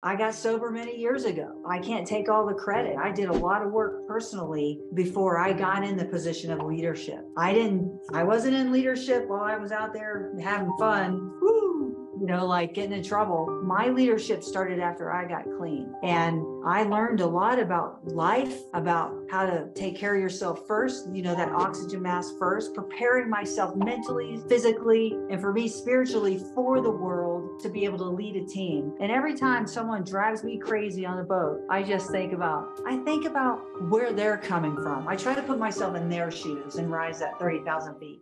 I got sober many years ago. I can't take all the credit. I did a lot of work personally before I got in the position of leadership. I didn't, I wasn't in leadership while I was out there having fun. Woo! Know, like getting in trouble. My leadership started after I got clean. And I learned a lot about life, about how to take care of yourself first, you know, that oxygen mask first, preparing myself mentally, physically, and for me spiritually for the world to be able to lead a team. And every time someone drives me crazy on a boat, I just think about, I think about where they're coming from. I try to put myself in their shoes and rise that 30,000 feet.